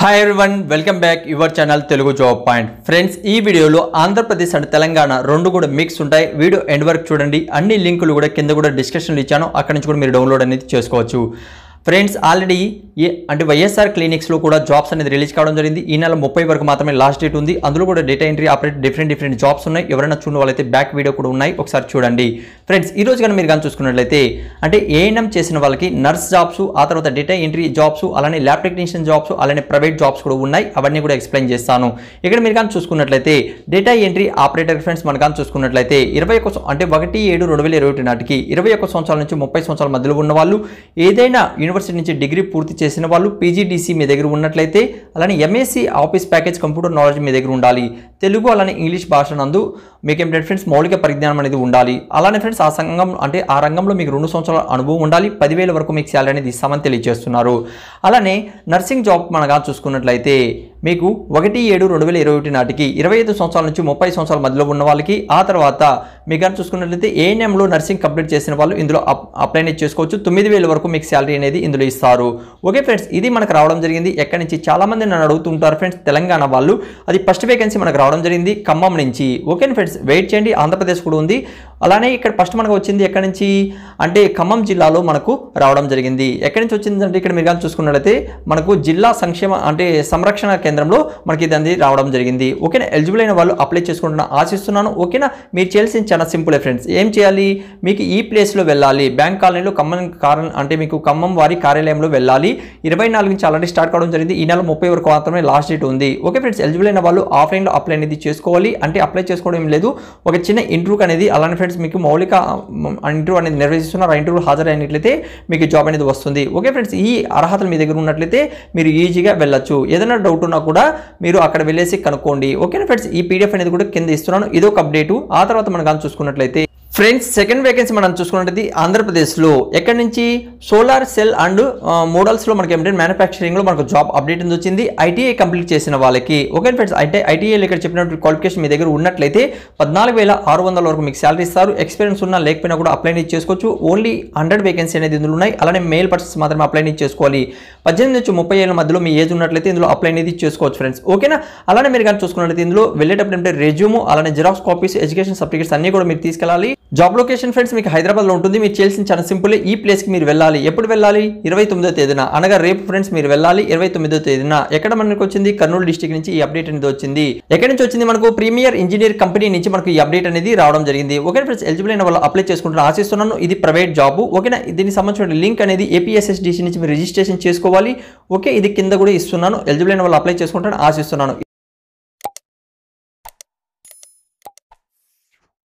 Hi everyone welcome back your channel Telugu job point friends ఈ వీడియోలో Andhra Pradesh and Telangana రెండు కూడా మిక్స్ ఉంటాయి. వీడియో ఎండ్ వరకు చూడండి. అన్ని లింకులు కూడా కింద కూడా డిస్క్రిప్షన్లో ఇచ్చాను. అక్కడ నుంచి కూడా మీరు డౌన్లోడ్ అనేది చేసుకోవచ్చు. ఫ్రెండ్స్ ఆల్రెడీ ఏ అంటే వైఎస్ఆర్ క్లినిక్స్లో కూడా జాబ్స్ అనేది రిలీజ్ కావడం జరిగింది. ఈ నెల ముప్పై వరకు మాత్రమే లాస్ట్ డేట్ ఉంది. అందులో కూడా data entry operate different different jobs ఉన్నాయి. ఎవరైనా చూడని వాళ్ళైతే బ్యాక్ వీడియో కూడా ఉన్నాయి. ఒకసారి చూడండి. ఫ్రెండ్స్ ఈ రోజు కానీ మీరు కానీ చూసుకున్నట్లయితే అంటే ఏఎన్ఎం చేసిన వాళ్ళకి నర్స్ జాబ్స్ ఆ తర్వాత డేటా ఎంట్రీ జాబ్స్ అలానే ల్యాబ్ టెక్నీషియన్ జాబ్స్ అలానే ప్రైవేట్ జాబ్స్ కూడా ఉన్నాయి. అవన్నీ కూడా ఎక్స్ప్లెయిన్ చేస్తాను. ఇక్కడ మీరు కానీ చూసుకున్నట్లయితే డేటా ఎంట్రీ ఆపరేటర్ ఫ్రెండ్స్ మనం కానీ చూసుకున్నట్లయితే ఇరవై ఒక అంటే ఒకటి ఏడు రెండు వేల ఇరవై నాటికి ఇరవై ఒక సంవత్సరాల నుంచి ముప్పై సంవత్సరాల మధ్యలో ఉన్న వాళ్ళు ఏదైనా యూనివర్సిటీ నుంచి డిగ్రీ పూర్తి చేసిన వాళ్ళు పీజీడీసీ మీ దగ్గర ఉన్నట్లయితే అలానే M S office package computer knowledge మీ దగ్గర ఉండాలి. తెలుగు అలానే ఇంగ్లీష్ భాష నందు మీకు ఏంటంటే ఫ్రెండ్స్ మౌలిక పరిజ్ఞానం అనేది ఉండాలి. అలానే ఫ్రెండ్స్ ఆ సంఘం అంటే ఆ రంగంలో మీకు రెండు సంవత్సరాల అనుభవం ఉండాలి. పదివేల వరకు మీకు శాలరీ అనేది ఇస్తామని తెలియజేస్తున్నారు. అలానే నర్సింగ్ జాబ్ మనగా చూసుకున్నట్లయితే మీకు ఒకటి ఏడు రెండు వేల ఇరవై ఒకటి నాటికి ఇరవై ఐదు సంవత్సరాల నుంచి ముప్పై సంవత్సరాల మధ్యలో ఉన్న వాళ్ళకి ఆ తర్వాత మీకు కానీ చూసుకున్నట్లయితే ఏఎన్ఎంలో నర్సింగ్ కంప్లీట్ చేసిన వాళ్ళు ఇందులో అప్లై చేసుకోవచ్చు. తొమ్మిది వేల వరకు మీకు శాలరీ అనేది ఇందులో ఇస్తారు. ఓకే ఫ్రెండ్స్ ఇది మనకు రావడం జరిగింది. ఎక్కడి నుంచి? చాలా మంది నన్ను అడుగుతుంటారు ఫ్రెండ్స్ తెలంగాణ వాళ్ళు. అది ఫస్ట్ వేకెన్సీ మనకు రావడం జరిగింది ఖమ్మం నుంచి. ఓకే ఫ్రెండ్స్ వెయిట్ చేయండి. ఆంధ్రప్రదేశ్ కూడా ఉంది. అలానే ఇక్కడ ఫస్ట్ మనకు వచ్చింది ఎక్కడి నుంచి? అంటే ఖమ్మం జిల్లాలో మనకు రావడం జరిగింది. ఎక్కడి నుంచి వచ్చిందంటే ఇక్కడ మీరు కానీ చూసుకున్నట్లయితే మనకు జిల్లా సంక్షేమ అంటే సంరక్షణ కేంద్రంలో మనకి ఇది అనేది రావడం జరిగింది. ఓకేనా? ఎలిజిబుల్ అయిన వాళ్ళు అప్లై చేసుకుంటున్నా ఆశిస్తున్నాను. ఓకేనా? మీరు చేయాల్సింది చాలా సింపుల్ ఫ్రెండ్స్. ఏం చేయాలి? మీకు ఈ ప్లేస్లో వెళ్ళాలి. బ్యాంక్ కాలనీలో ఖమ్మం కారణం అంటే మీకు ఖమ్మం వారి కార్యాలయంలో వెళ్ళాలి. ఇరవై నాలుగు నుంచి ఆల్రెడీ స్టార్ట్ కావడం జరిగింది. ఈ నెల ముప్పై వరకు మాత్రమే లాస్ట్ డేట్ ఉంది. ఓకే ఫ్రెండ్స్ ఎలిజిబుల్ అయిన వాళ్ళు ఆఫ్లైన్లో అప్లై అనేది చేసుకోవాలి. అంటే అప్లై చేసుకోవడం లేదు. ఒక చిన్న ఇంటర్వ్యూ అనేది అలానే ఫ్రెండ్స్ మీకు మౌలిక ఇంటర్వ్యూ అనేది నిర్వహిస్తున్నారు ఆ ఇంటర్వ్యూ హాజరైనట్లయితే మీకు జాబ్ అనేది వస్తుంది. ఓకే ఫ్రెండ్స్ ఈ అర్హతలు మీ దగ్గర ఉన్నట్లయితే మీరు ఈజీగా వెళ్ళొచ్చు. ఏదైనా డౌట్ ఉన్నా కూడా మీరు అక్కడ వెళ్ళేసి కనుక్కోండి. ఓకేనా ఫ్రెండ్స్ ఈ పీడిఎఫ్ అనేది కూడా కింద ఇస్తున్నాను. ఇది ఒక అప్డేటు ఆ తర్వాత మనం కానీ చూసుకున్నట్లయితే ఫ్రెండ్స్ సెకండ్ వేకెన్సీ మనం చూసుకున్నట్లయితే ఆంధ్రప్రదేశ్లో ఎక్కడి నుంచి? సోలార్ సెల్ అండ్ మోడల్స్లో మనకి ఏంటంటే మ్యానుఫ్యాక్చరింగ్లో మనకు జాబ్ అప్డేట్ ఉంది వచ్చింది. ఐటీఐ కంప్లీట్ చేసిన వాళ్ళకి. ఓకే ఫ్రెండ్స్ అయితే ఐటీఐలో ఇక్కడ చెప్పినట్టు క్వాలిఫికేషన్ మీ దగ్గర ఉన్నట్లయితే పద్నాలుగు వేల ఆరు వందల వరకు మీకు శాలరీ ఇస్తారు. ఎక్స్పీరియన్స్ ఉన్నా లేకపోయినా కూడా అప్లై అనేది చేసుకోవచ్చు. ఓన్లీ హండ్రెడ్ వేకెన్సీ అనేది ఇందులో ఉన్నాయి. అలానే మేల్ పర్సన్స్ మాత్రమే అప్లై చేసుకోవాలి. పద్దెనిమిది నుంచి ముప్పై ఏళ్ళ మధ్యలో మీ ఏజ్ ఉన్నట్లయితే ఇందులో అప్లై అనేది చేసుకోవచ్చు ఫ్రెండ్స్ ఓకేనా అలానే మీరు కానీ చూసుకున్నట్లయితే ఇందులో వెళ్ళేటప్పుడు ఏంటంటే రెజ్యూమ్ అలానే జిరాక్స్ కాపీస్ ఎడ్యుకేషన్ సర్టిఫికేట్స్ అన్ని కూడా మీరు తీసుకెళ్ళాలి. జాబ్ లొకేషన్ ఫ్రెండ్స్ మీకు హైదరాబాద్లో ఉంటుంది. మీరు చేయాల్సిన చాలా సింపుల్ ఈ ప్లేస్కి మీరు వెళ్ళాలి. ఎప్పుడు వెళ్ళాలి? ఇరవై తొమ్మిదో తేదీన. అనగా రేపు ఫ్రెండ్స్ మీరు వెళ్ళాలి ఇరవై తొమ్మిదో తేదీన. ఎక్కడ మనకు వచ్చింది? కర్నూలు డిస్టిక్ నుంచి ఈ అప్డేట్ అనేది వచ్చింది. ఎక్కడి నుంచి వచ్చింది? మనకు ప్రీమియర్ ఇంజనీర్ కంపెనీ నుంచి మనకు ఈ అప్డేట్ అనేది రావడం జరిగింది. ఓకే ఫ్రెండ్స్ ఎలిజిబుల్ అయిన వాళ్ళు అప్లై చేసుకుంటారు ఆశిస్తున్నాను. ఇది ప్రైవేట్ జాబ్ ఓకేనా దీనికి సంబంధించిన లింక్ అనేది ఏపీఎస్ఎస్డిసి నుంచి మీరు రిజిస్ట్రేషన్ చేసుకోవాలి. ఓకే ఇది కింద కూడా ఇస్తున్నాను. ఎలిజిబుల్ అయిన వాళ్ళు అప్లై చేసుకుంటాను ఆశిస్తున్నాను.